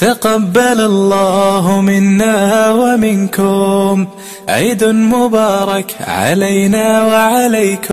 تقبل الله منا ومنكم. عيد مبارك علينا وعليكم.